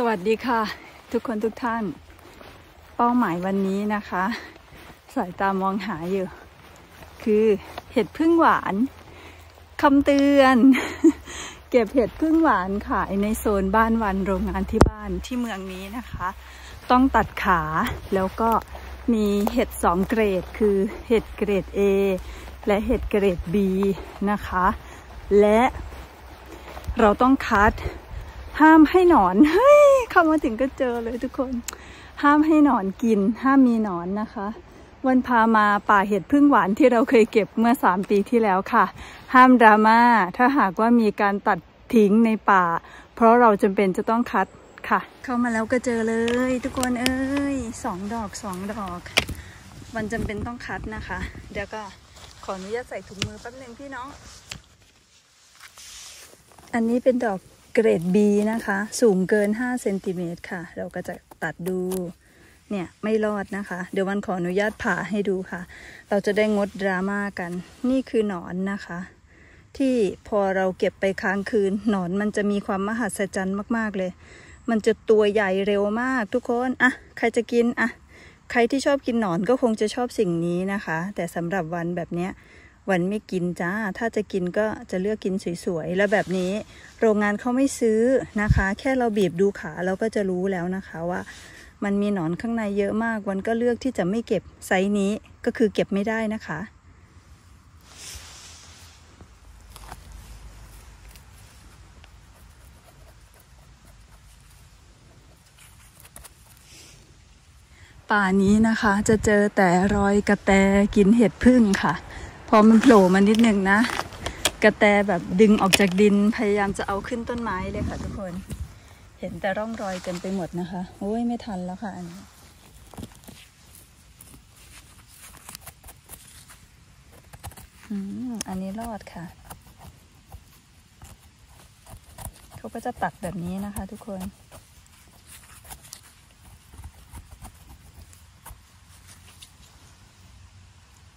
สวัสดีค่ะ ทุกคนทุกท่าน เป้าหมายวันนี้นะคะ สายตามองหาอยู่ คือเห็ดพึ่งหวานคำเตือน เก็บเห็ดพึ่งหวานขายในโซนบ้านวันโรงงานที่บ้านที่เมืองนี้นะคะ ต้องตัดขาแล้วก็มีเห็ดสองเกรดคือเห็ดเกรด A และเห็ดเกรด B นะคะ และเราต้องคัดห้ามให้หนอน เฮ้ย เข้ามาถึงก็เจอเลยทุกคน ห้ามให้หนอนกิน ห้ามมีหนอนนะคะ วันพามาป่าเห็ดพึ่งหวานที่เราเคยเก็บเมื่อสามปีที่แล้วค่ะ ห้ามดราม่าถ้าหากว่ามีการตัดทิ้งในป่า เพราะเราจำเป็นจะต้องคัดค่ะ เข้ามาแล้วก็เจอเลย ทุกคนเอ้ยสองดอกสองดอกมันจำเป็นต้องคัดนะคะ เดี๋ยวก็ขออนุญาตใส่ถุงมือแป๊บหนึ่งพี่น้อง อันนี้เป็นดอก เกรด B นะคะ สูงเกิน 5 เซนติเมตรค่ะ เราก็จะตัดดู เนี่ย ไม่รอดนะคะ เดี๋ยววันขออนุญาตผ่าให้ดูค่ะ เราจะได้งดดราม่ากัน นี่คือหนอนนะคะ ที่พอเราเก็บไปค้างคืน หนอนมันจะมีความมหัศจรรย์มากๆเลย มันจะตัวใหญ่เร็วมากทุกคน อะ ใครจะกิน อะ ใครที่ชอบกินหนอนก็คงจะชอบสิ่งนี้นะคะ แต่สำหรับวันแบบเนี้ย วันไม่กินจ้า ถ้าจะกินก็จะเลือกกินสวยๆ แล้วแบบนี้โรงงานเขาไม่ซื้อนะคะ แค่เราบีบดูขาเราก็จะรู้แล้วนะคะว่า มันมีหนอนข้างในเยอะมากวันก็เลือกที่จะไม่เก็บไซส์นี้ก็คือเก็บไม่ได้นะคะป่านี้นะคะจะเจอแต่รอยกระแตกินเห็ดพึ่งค่ะ พอมันโผล่มานิดนึงนะ กระแตแบบดึงออกจากดินพยายามจะเอาขึ้นต้นไม้เลยค่ะทุกคน เห็นแต่ร่องรอยเต็มไปหมดนะคะโอ้ยไม่ทันแล้วค่ะอันนี้อันนี้รอดค่ะ เขาก็จะตัดแบบนี้นะคะทุกคน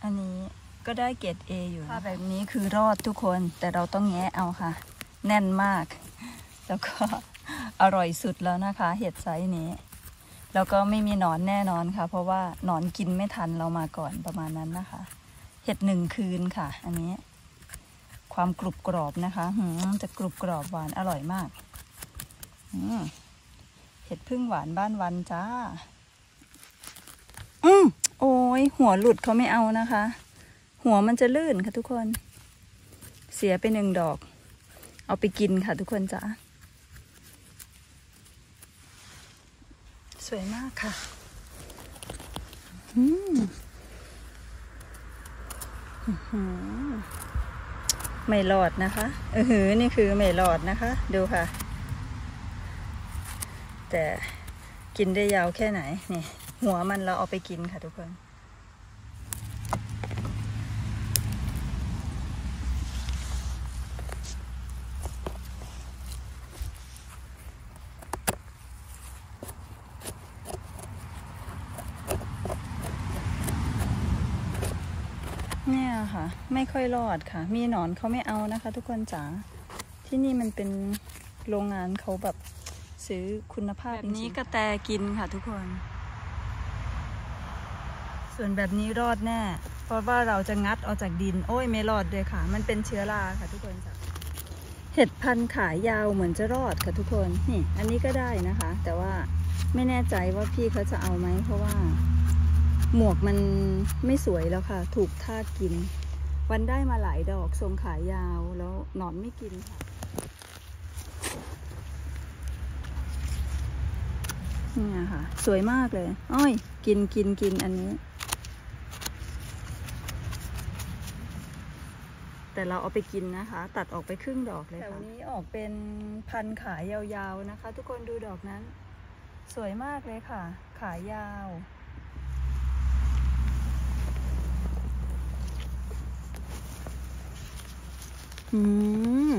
อันนี้ ก็ได้เกรด A อยู่ถ้าแบบนี้คือรอดทุกคนแต่เราต้องแงะเอาค่ะ แน่นมาก แล้วก็อร่อยสุดแล้วนะคะ เห็ดไซส์นี้ แล้วก็ไม่มีหนอนแน่นอนค่ะ เพราะว่าหนอนกินไม่ทันเรามาก่อนประมาณนั้นนะคะ เห็ดหนึ่งคืนค่ะ อันนี้ ความกรุบกรอบนะคะหืมจะกรุบกรอบหวานอร่อยมากอืมเห็ดพึ่งหวานบ้านวันจ้า อืมโอ้ยหัวหลุดเขาไม่เอานะคะ หัวมันจะลื่นค่ะทุกคน เสียไปหนึ่งดอก เอาไปกินค่ะทุกคนจ้าสวยมากค่ะอืมหือไม่หลอดนะคะ เออหือนี่คือไม่หลอดนะคะ ดูค่ะ แต่กินได้ยาวแค่ไหน นี่ หัวมันเราเอาไปกินค่ะทุกคน เนี่ยค่ะ ไม่ค่อยรอดค่ะ มีหนอนเขาไม่เอานะคะ ทุกคนจ๋าที่นี่มันเป็นโรงงานเขาแบบซื้อคุณภาพแบบนี้กระแตกินค่ะทุกคน ส่วนแบบนี้รอดแน่ เพราะว่าเราจะงัดออกจากดิน โอ้ยไม่รอดเลยค่ะ มันเป็นเชื้อราค่ะทุกคนจ้ะเห็ดพันธุ์ขายยาวเหมือนจะรอดค่ะทุกคนนี่อันนี้ก็ได้นะคะ แต่ว่าไม่แน่ใจว่าพี่เขาจะเอาไหมเพราะว่า หมวกมันไม่สวยแล้วค่ะ ถูกทากกิน วันได้มาหลายดอกทรงขายาวแล้วหนอนไม่กินค่ะนี่ค่ะ สวยมากเลย อ้อย กินกินกินอันนี้ แต่เราเอาไปกินนะคะ ตัดออกไปครึ่งดอกเลยค่ะแถวนี้ออกเป็นพันขายยาวๆนะคะ ทุกคนดูดอกนั้น สวยมากเลยค่ะ ขายยาว อืม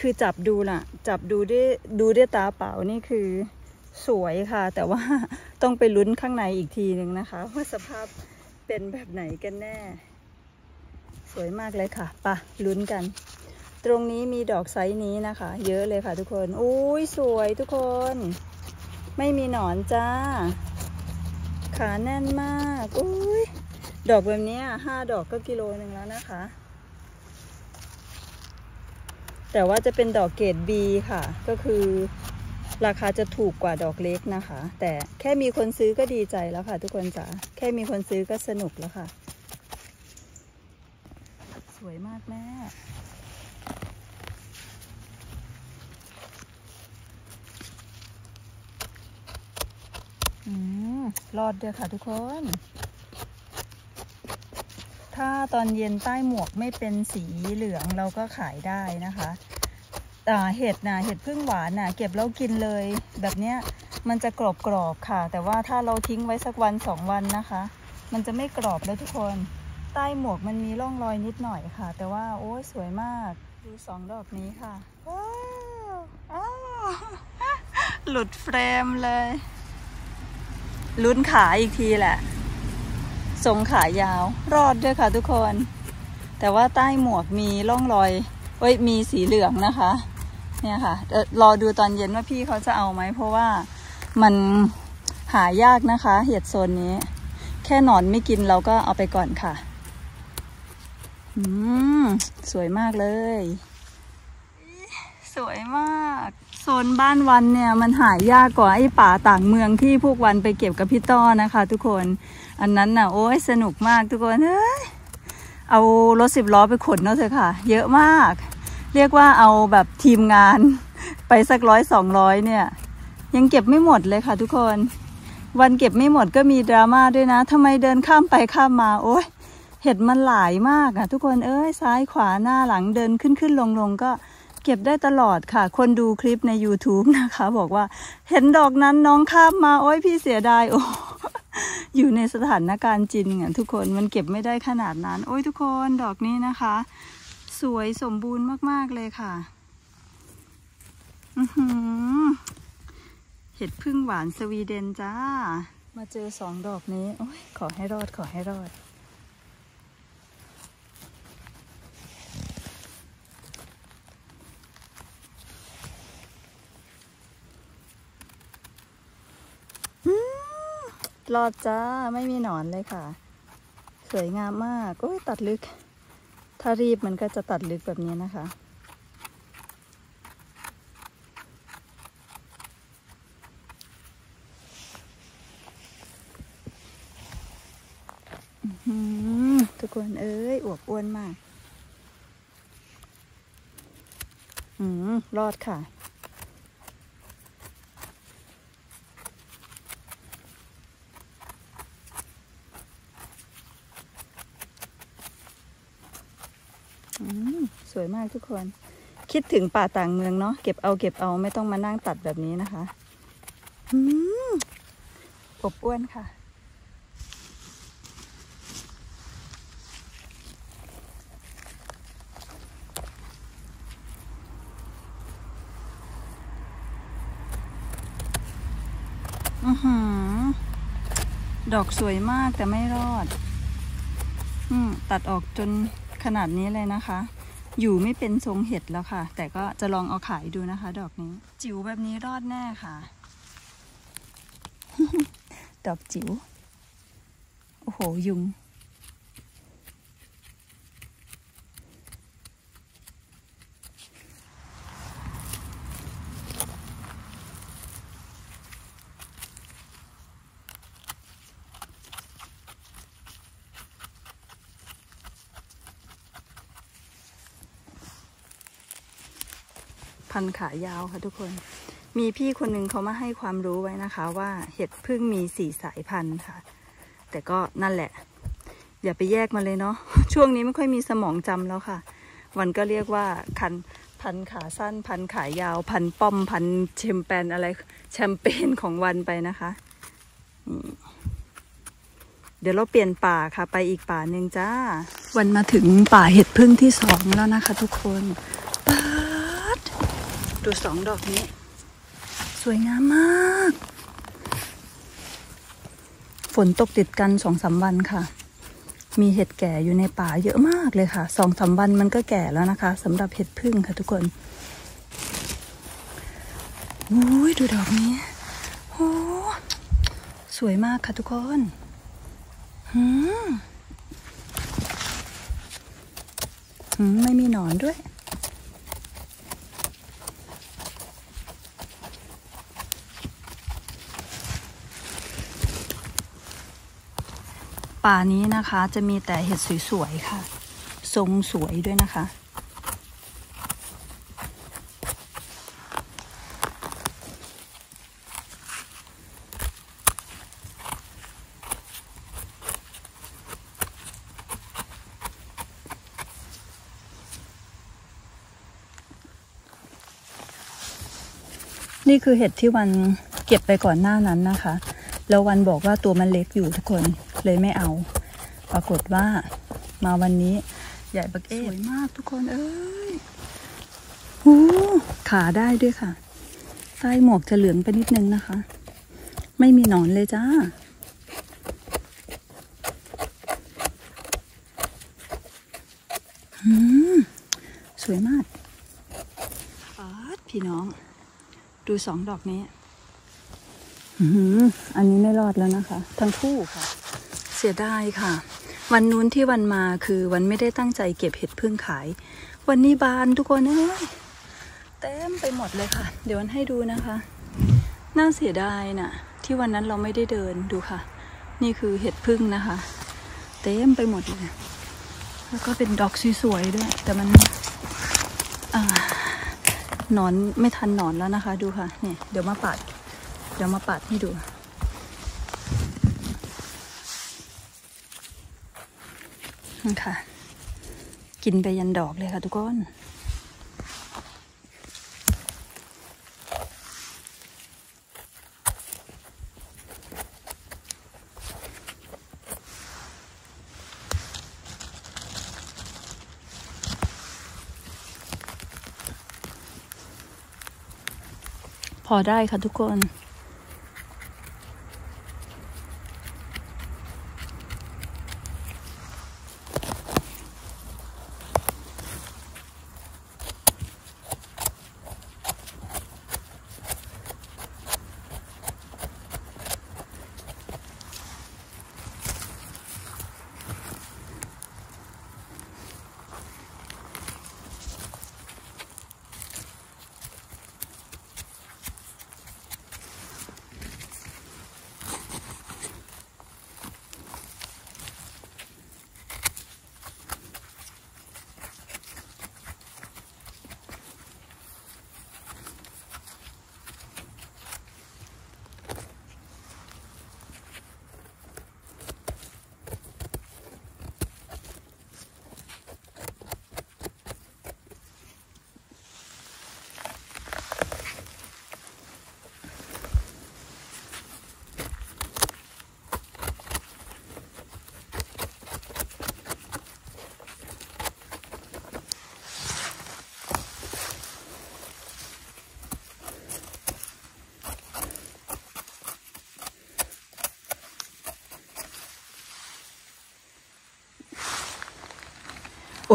คือจับดูล่ะ จับดูด้วยดูด้วยตาเปล่านี่คือสวยค่ะ แต่ว่าต้องไปลุ้นข้างในอีกทีหนึ่งนะคะว่าสภาพเป็นแบบไหนกันแน่ สวยมากเลยค่ะปะลุ้นกัน ตรงนี้มีดอกไซส์นี้นะคะ เยอะเลยค่ะทุกคนอุ้ยสวยทุกคน ไม่มีหนอนจ้า ขาแน่นมากอุ้ยดอกแบบนี้ห้าดอกก็กิโลหนึ่งแล้วนะคะ แต่ว่าจะเป็นดอกเกรด B ค่ะ ก็คือราคาจะถูกกว่าดอกเล็กนะคะ แต่แค่มีคนซื้อก็ดีใจแล้วค่ะ ทุกคนจ๋าแค่มีคนซื้อก็สนุกแล้วค่ะ สวยมากแม่อืมรอดด้วยค่ะทุกคน ถ้าตอนเย็นใต้หมวกไม่เป็นสีเหลืองเราก็ขายได้นะคะเห็ดนะเห็ดพึ่งหวานนะเก็บแล้วกินเลย แบบเนี้ยมันจะกรอบกรอบๆค่ะ แต่ว่าถ้าเราทิ้งไว้สักวันสองวันนะคะ มันจะไม่กรอบแล้วทุกคน ใต้หมวกมันมีร่องรอยนิดหน่อยค่ะ แต่ว่าโอ้ยสวยมาก ดูสองดอกนี้ค่ะว้าวอ้าวหลุดเฟรมเลยลุ้นขาอีกทีแหละ ทรงขายาว รอดด้วยค่ะทุกคน แต่ว่าใต้หมวกมีร่องรอยเอ้ยมีสีเหลืองนะคะ เนี่ยค่ะรอดูตอนเย็นว่าพี่เขาจะเอาไหมเพราะว่ามันหายากนะคะ เห็ดโซนนี้ แค่หนอนไม่กินเราก็เอาไปก่อนค่ะอืมสวยมากเลย สวยมาก โซนบ้านวันเนี่ยมันหายากกว่าไอ้ป่าต่างเมืองที่พวกวันไปเก็บกับพี่ต้อนะคะ ทุกคน อันนั้นน่ะโอ้ยสนุกมากทุกคนเฮ้ยเอารถสิบล้อไปขนเนาะเถอะค่ะ เยอะมาก เรียกว่าเอาแบบทีมงานไปสักร้อยสองร้อยเนี่ย ยังเก็บไม่หมดเลยค่ะทุกคน วันเก็บไม่หมดก็มีดราม่าด้วยนะทำไมเดินข้ามไปข้ามมาโอ้ยเห็ดมันหลายมากอะทุกคนเอ้ยซ้ายขวาหน้าหลังเดินขึ้นขึ้นลงลงก็ เก็บได้ตลอดค่ะ คนดูคลิปใน YouTube นะคะ บอกว่า เห็นดอกนั้นน้องข้ามมาโอ้ยพี่เสียดายโอ้อยู่ในสถานการณ์จริงอะทุกคนมันเก็บไม่ได้ขนาดนั้น โอ้ยทุกคนดอกนี้นะคะ สวยสมบูรณ์มากๆเลยค่ะอือหือเห็ดพึ่งหวานสวีเดนจ้า มาเจอสองดอกนี้ โอ้ยขอให้รอดขอให้รอด อืม รอดจ้าไม่มีหนอนเลยค่ะ สวยงามมากโอ้ยตัดลึก ถ้ารีบมันก็จะตัดลึกแบบนี้นะคะ ทุกคนเอ้ยอวบอ้วนมาก อืมรอดค่ะ อืม สวยมากทุกคน คิดถึงป่าต่างเมืองเนาะเก็บเอาเก็บเอาไม่ต้องมานั่งตัดแบบนี้นะคะอืมอบอ้วนค่ะ อือหือ ดอกสวยมากแต่ไม่รอด อืมตัดออกจนขนาดนี้เลยนะคะ อยู่ไม่เป็นทรงเห็ดแล้วค่ะ แต่ก็จะลองเอาขายดูนะคะ ดอกนี้ จิ๋วแบบนี้รอดแน่ค่ะ ดอกจิ๋วโอ้โหยุง พันธุ์ขายาวค่ะทุกคน มีพี่คนหนึ่งเขามาให้ความรู้ไว้นะคะว่าเห็ดพึ่งมีสี่สายพันธุ์ค่ะ แต่ก็นั่นแหละ อย่าไปแยกมาเลยเนาะ ช่วงนี้ไม่ค่อยมีสมองจำแล้วค่ะ วันก็เรียกว่าคันพันขาสั้น พันขายาว พันป้อม พันแชมเปญอะไรแชมเปญของวันไปนะคะ เดี๋ยวเราเปลี่ยนป่าค่ะ ไปอีกป่าหนึ่งจ้า วันมาถึงป่าเห็ดพึ่งที่สองแล้วนะคะ ทุกคน ดูสองดอกนี้ สวยงามมาก ฝนตกติดกันสองสามวันค่ะ มีเห็ดแก่อยู่ในป่าเยอะมากเลยค่ะสองสามวันมันก็แก่แล้วนะคะสำหรับเห็ดพึ่งค่ะทุกคนโอ้ยดูดอกนี้โอ้สวยมากค่ะทุกคนหืมหืมไม่มีหนอนด้วย ป่านี้นะคะจะมีแต่เห็ดสวยๆค่ะ ทรงสวยด้วยนะคะ นี่คือเห็ดที่วันเก็บไปก่อนหน้านั้นนะคะ แล้ววันบอกว่าตัวมันเล็กอยู่ทุกคน เลยไม่เอา ปรากฏว่ามาวันนี้ใหญ่บักเอสวยมากทุกคนเอ้ยโอ้ขาได้ด้วยค่ะใต้หมวกจะเหลืองไปนิดนึงนะคะ ไม่มีหนอนเลยจ้าอืมสวยมากป๊าดพี่น้อง ดูสองดอกนี้อืมอันนี้ไม่รอดแล้วนะคะ ทั้งคู่ค่ะเสียดายค่ะ วันนู้นที่วันมาคือวันไม่ได้ตั้งใจเก็บเห็ดพึ่งขาย วันนี้บานทุกคนเอ้ยเต็มไปหมดเลยค่ะ เดี๋ยววันให้ดูนะคะ น่าเสียดายน่ะ ที่วันนั้นเราไม่ได้เดินดูค่ะ นี่คือเห็ดพึ่งนะคะ เต็มไปหมดเลย แล้วก็เป็นดอกสวยๆด้วย แต่มันอ่าหนอนไม่ทันหนอนแล้วนะคะ ดูค่ะเนี่ยเดี๋ยวมาปัด เดี๋ยวมาปัดให้ดู ค่ะ กินไปยันดอกเลยค่ะทุกคนพอได้ค่ะทุกคน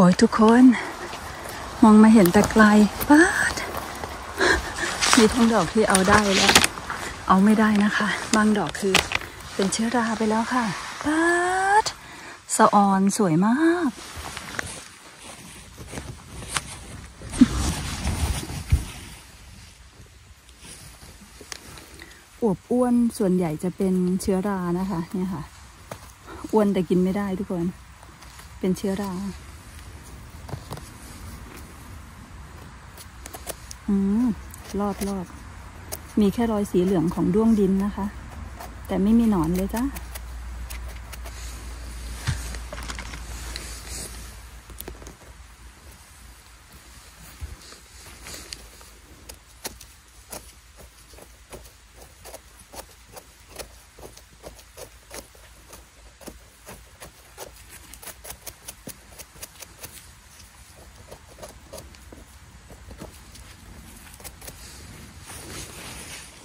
อ้ยทุกคน มองมาเห็นแต่ไกลป๊าดมีทั้งดอกที่เอาได้แล้ว เอาไม่ได้นะคะ บางดอกคือเป็นเชื้อราไปแล้วค่ะป๊าดสะออนสวยมากอวบอ้วนส่วนใหญ่จะเป็นเชื้อรานะคะ เนี่ยค่ะ อ้วนแต่กินไม่ได้ทุกคน เป็นเชื้อรา อืมรอดรอดมีแค่รอยสีเหลืองของด้วงดินนะคะ แต่ไม่มีหนอนเลยจ้า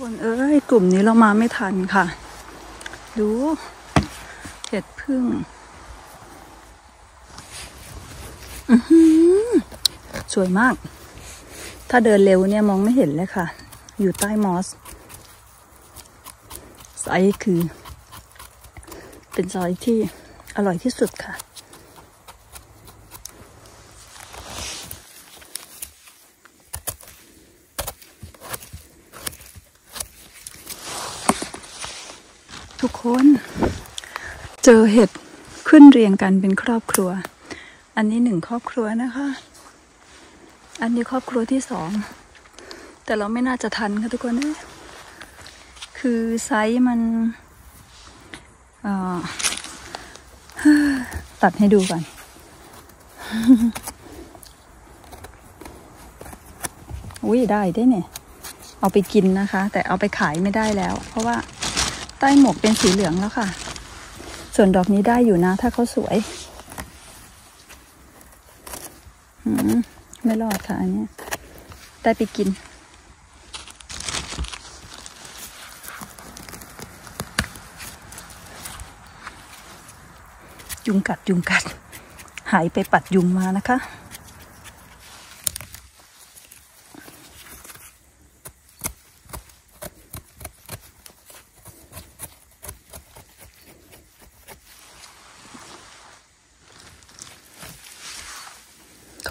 คนเอ้ย กลุ่มนี้เรามาไม่ทันค่ะ ดูเห็ดพึ่งสวยมาก ถ้าเดินเร็วเนี่ยมองไม่เห็นเลยค่ะ อยู่ใต้มอสไซส์คือ เป็นซอยที่อร่อยที่สุดค่ะ ทุกคน เจอเห็ดขึ้นเรียงกันเป็นครอบครัว อันนี้หนึ่งครอบครัวนะคะ อันนี้ครอบครัวที่สอง แต่เราไม่น่าจะทันค่ะทุกคนนะคือไซส์มันอ่อตัดให้ดูก่อน อุ้ยได้ได้เนี่ย เอาไปกินนะคะ แต่เอาไปขายไม่ได้แล้ว เพราะว่า ใต้หมวกเป็นสีเหลืองแล้วค่ะ ส่วนดอกนี้ได้อยู่นะ ถ้าเขาสวยไม่รอดค่ะอันนี้ได้ไปกิน ยุงกัดยุงกัด หายไปปัดยุงมานะคะ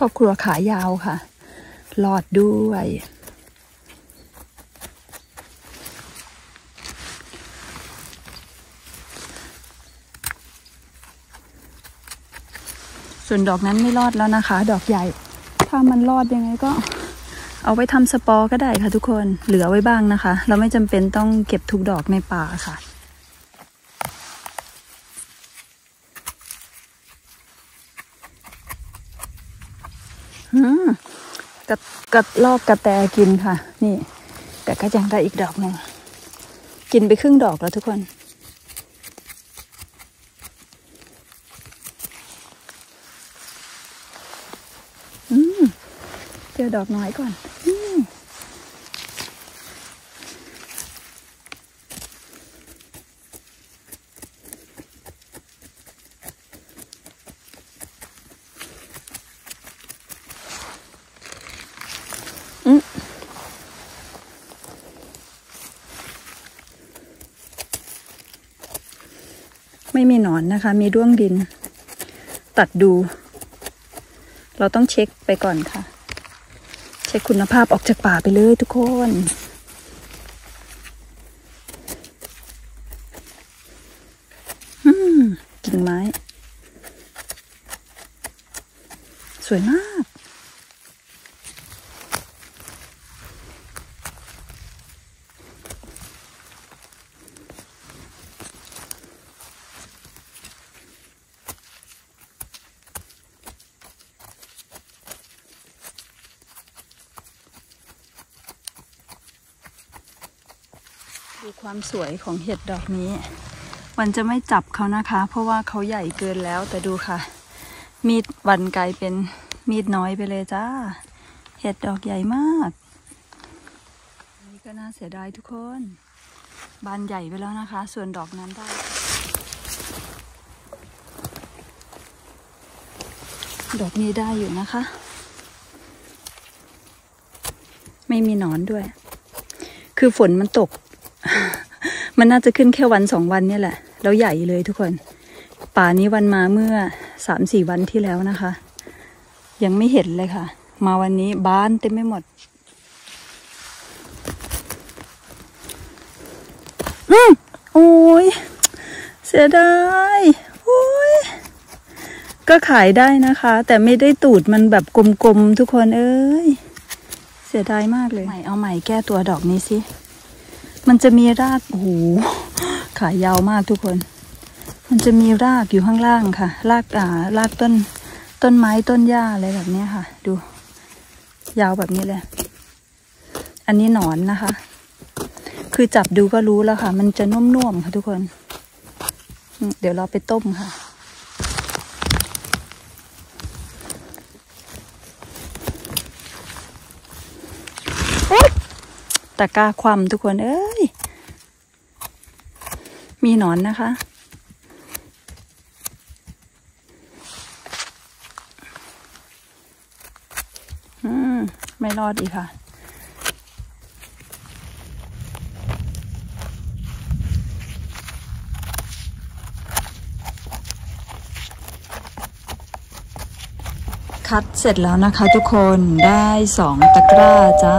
รอบครัวขายาวค่ะรอดด้วย ส่วนดอกนั้นไม่รอดแล้วนะคะ ดอกใหญ่ ถ้ามันรอดยังไงก็ เอาไว้ทำสปอร์ก็ได้ค่ะทุกคน เหลือไว้บ้างนะคะ เราไม่จำเป็นต้องเก็บทุกดอกในป่าค่ะ อืม กระลอกกระแตกินค่ะ นี่ แต่ก็ยังได้อีกดอกหนึ่งกินไปครึ่งดอกแล้วทุกคน อืมเจอดอกน้อยก่อน ไม่มีหนอนนะคะ มีด้วงดิน ตัดดู เราต้องเช็คไปก่อนค่ะ เช็คคุณภาพออกจากป่าไปเลยทุกคนอืมกิ่งไม้ สวยมาก ดู ความสวยของเห็ดดอกนี้ วันจะไม่จับเขานะคะ เพราะว่าเขาใหญ่เกินแล้วแต่ดูค่ะ มีดวันกลายเป็นมีดน้อยไปเลยจ้า เห็ดดอกใหญ่มากนนี่ก็น่าเสียดายทุกคน บานใหญ่ไปแล้วนะคะ ส่วนดอกนั้นได้ดอกนี้ได้อยู่นะคะ ไม่มีหนอนด้วย คือฝนมันตก มันน่าจะขึ้นแค่วันสองวันเนี่ยแหละ แล้วใหญ่เลยทุกคน ป่านี้วันมาเมื่อสามสี่วันที่แล้วนะคะ ยังไม่เห็นเลยค่ะ มาวันนี้บ้านเต็มไม่หมดอืมโอ้ยเสียดายโอ้ยก็ขายได้นะคะ แต่ไม่ได้ตูดมันแบบกลมๆทุกคนเอ้ย เสียดายมากเลยใหม่เอาใหม่แก้ตัวดอกนี้สิ มันจะมีรากโอ้โหขายาวมากทุกคน มันจะมีรากอยู่ข้างล่างค่ะ รากอ่ารากต้นต้นไม้ต้นหญ้าอะไรแบบนี้ค่ะ ดู ยาวแบบนี้เลย อันนี้หนอนนะคะ คือจับดูก็รู้แล้วค่ะ มันจะนุ่มๆค่ะทุกคน เดี๋ยวเราไปต้มค่ะะกร้าความทุกคน เอ้ย มีหนอนนะคะ อืม ไม่รอดอีกค่ะคัดเสร็จแล้วนะคะทุกคนได้สองตะกร้าจ้า